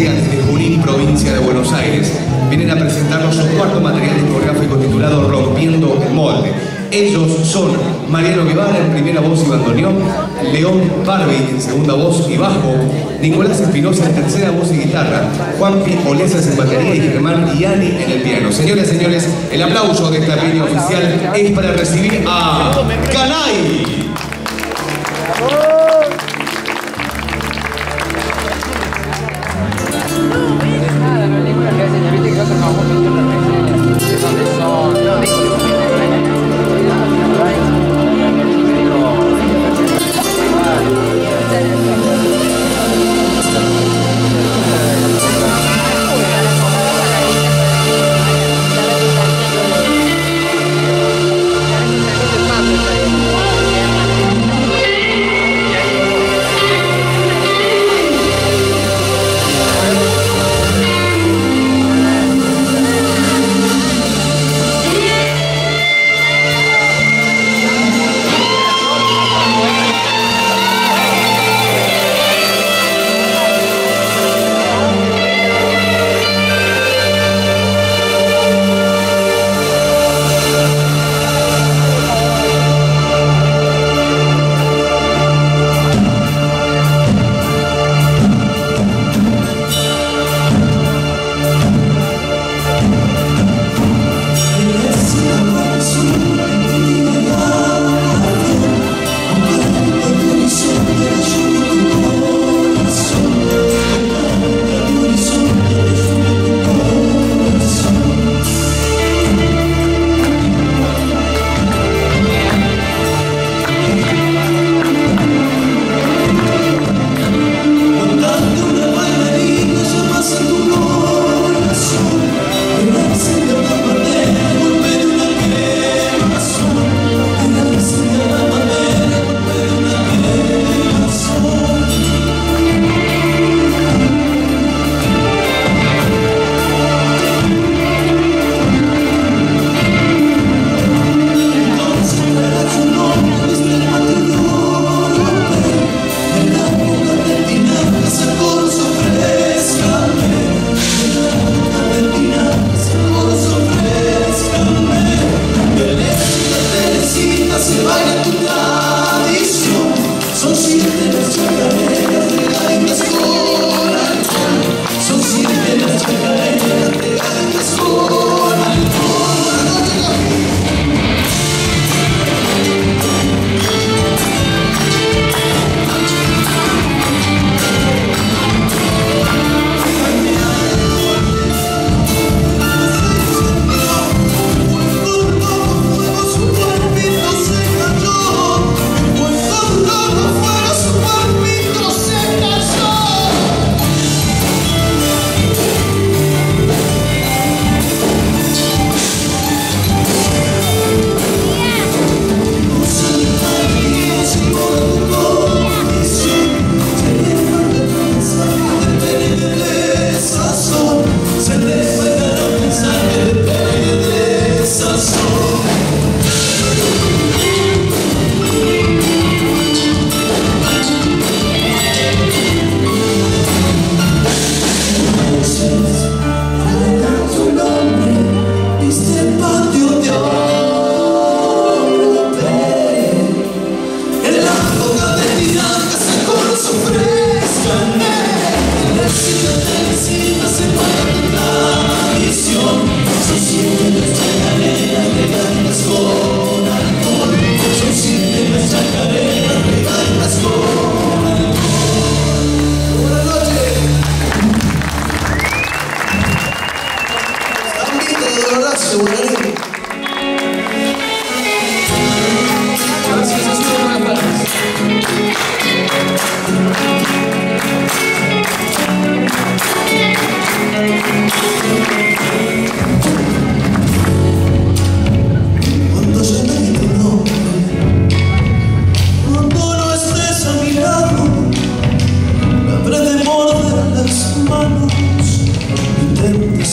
llegan desde Junín, provincia de Buenos Aires. Vienen a presentarnos su cuarto material discográfico titulado Rompiendo el Molde. Ellos son Mariano Guevara en primera voz y bandoneón, León Parvi en segunda voz y bajo, Nicolás Espinosa en tercera voz y guitarra, Juan Olesas en batería y Germán Iani en el piano. Señoras y señores, el aplauso de esta línea oficial es para recibir a Canay.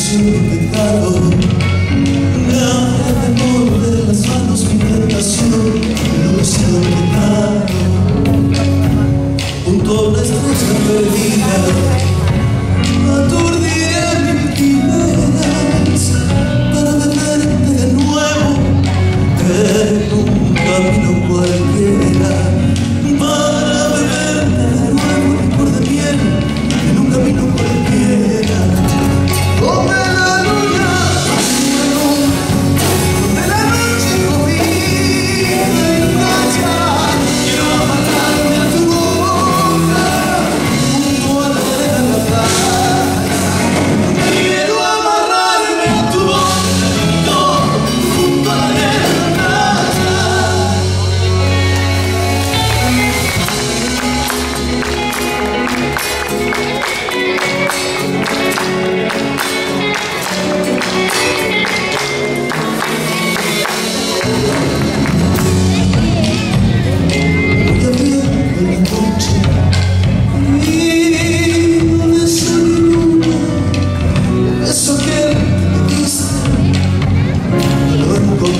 to the battle